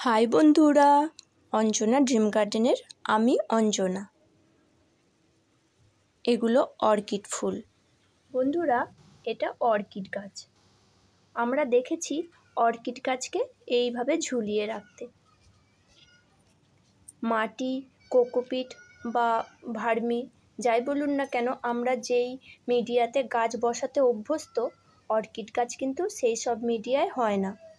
High বন্ধুরা, Anjana dream গার্ডেনের আমি অঞ্জনা। এগুলো অর্কিড ফুল। বন্ধুরা, এটা অর্কিড গাছ। আমরা দেখেছি অর্কিড গাছকে এইভাবে ঝুলিয়ে রাখতে। মাটি, কোকোপিট বা ভার্মি, যাই বলুন না কেন, আমরা যেই মিডিয়াতে গাছ বসাতে অভ্যস্ত, অর্কিড গাছ কিন্তু সেই সব মিডিয়ায় হয় না।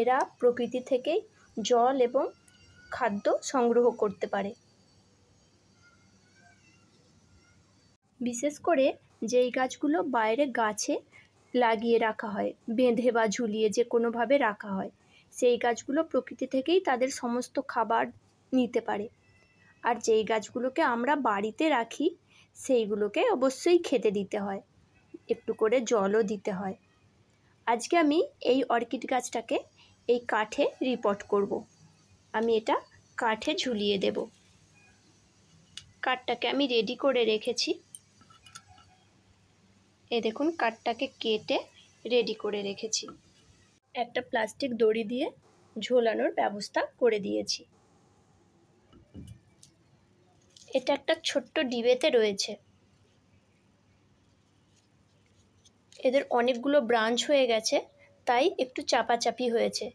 এরা প্রকৃতি থেকেই জল এবং খাদ্য সংগ্রহ করতে পারে। বিশেষ করে যেই গাছগুলো বাইরে গাছে লাগিয়ে রাখা হয়, বেঁধে বা ঝুলিয়ে যে কোনোভাবে রাখা হয়, সেই গাছগুলো প্রকৃতি থেকেই তাদের সমস্ত খাবার নিতে পারে। আর যেই গাছগুলোকে আমরা বাড়িতে রাখি, সেইগুলোকে অবশ্যই খেতে দিতে হয়, একটু করে জলও দিতে হয়। আজকে আমি এই অর্কিড গাছটাকে এই কাঠে রিপোর্ট করব। আমি এটা কাঠে ঝুলিয়ে দেব। কাঠটাকে আমি রেডি করে রেখেছি। এ দেখুন, কাঠটাকে কেটে রেডি করে রেখেছি। একটা প্লাস্টিক দড়ি দিয়ে ঝোলানোর ব্যবস্থা করে দিয়েছি। এটা একটা ছোট্ট ডিবেতে রয়েছে। এদের অনেকগুলো ব্রাঞ্চ হয়ে গেছে। তাই একটু চাপাচাপি হয়েছে।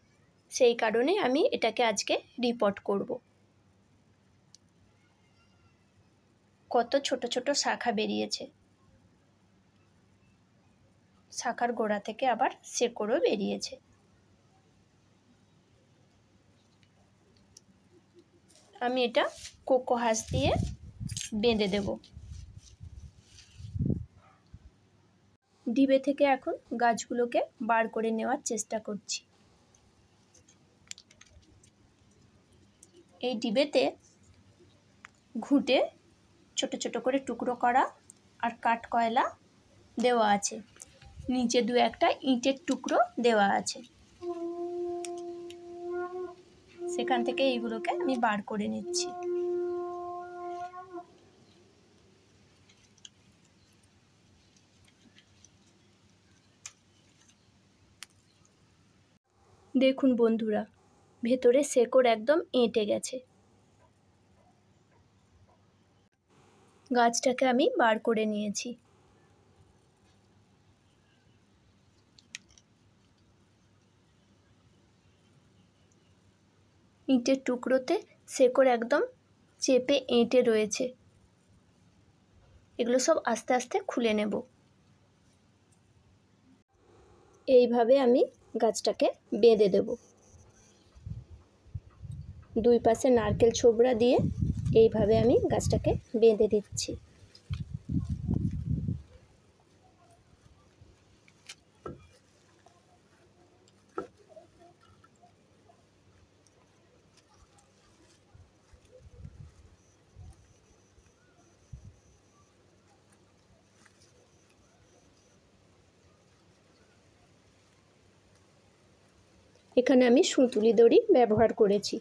সেই কারণে আমি এটাকে আজকে রিপোর্ট করব। কত ছোট ছোট শাখা বেরিয়েছে। শাখার গোড়া থেকে আবার শেকড়ও বেরিয়েছে। আমি এটা কোকো হাঁস দিয়ে বেঁধে দেব। ডিবে থেকে এখন গাছগুলোকে বার করে নেওয়ার চেষ্টা করছি। এই ডিবেতে ঘুঁটে ছোট ছোট করে টুকরো করা আর কাঠ কয়লা দেওয়া আছে। নিচে দু একটা ইঁটের টুকরো দেওয়া আছে। সেখান থেকে এইগুলোকে আমি বার করে নিচ্ছি। দেখুন বন্ধুরা, ভেতরে শেকড় একদম এঁটে গেছে। গাছটাকে আমি বার করে নিয়েছি। ইঁটের টুকরোতে শেকড় একদম চেপে এঁটে রয়েছে। এগুলো সব আস্তে আস্তে খুলে নেব। এইভাবে আমি গাছটাকে বেঁধে দেব। দুই পাশে নারকেল ছোবড়া দিয়ে এইভাবে আমি গাছটাকে বেঁধে দিচ্ছি। এখানে আমি সুতুলি দড়ি ব্যবহার করেছি।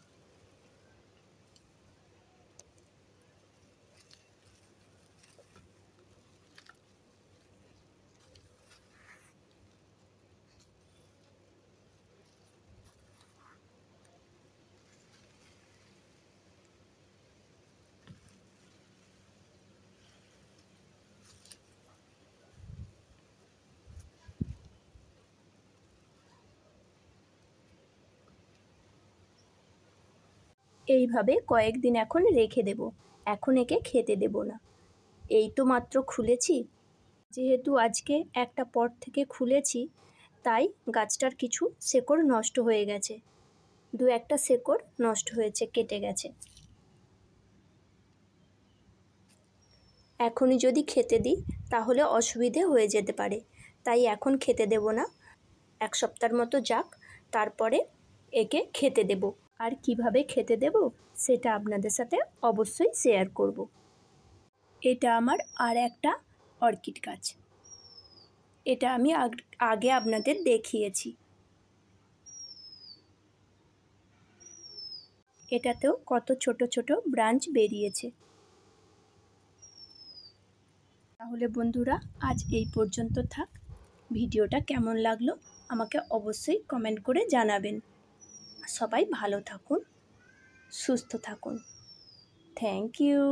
এইভাবে কয়েকদিন এখন রেখে দেব। এখন একে খেতে দেব না। এই তো মাত্র খুলেছি। যেহেতু আজকে একটা পট থেকে খুলেছি, তাই গাছটার কিছু শেকড় নষ্ট হয়ে গেছে। দু একটা শেকড় নষ্ট হয়েছে, কেটে গেছে। এখনই যদি খেতে দিই, তাহলে অসুবিধে হয়ে যেতে পারে। তাই এখন খেতে দেব না। এক সপ্তাহের মতো যাক, তারপরে একে খেতে দেব। আর কীভাবে খেতে দেব সেটা আপনাদের সাথে অবশ্যই শেয়ার করব। এটা আমার আর একটা অর্কিড গাছ। এটা আমি আগে আপনাদের দেখিয়েছি। এটাতেও কত ছোট ছোট ব্রাঞ্চ বেরিয়েছে। তাহলে বন্ধুরা, আজ এই পর্যন্ত থাক। ভিডিওটা কেমন লাগল আমাকে অবশ্যই কমেন্ট করে জানাবেন। সবাই ভালো থাকুন সুস্থ থাকুন। Thank you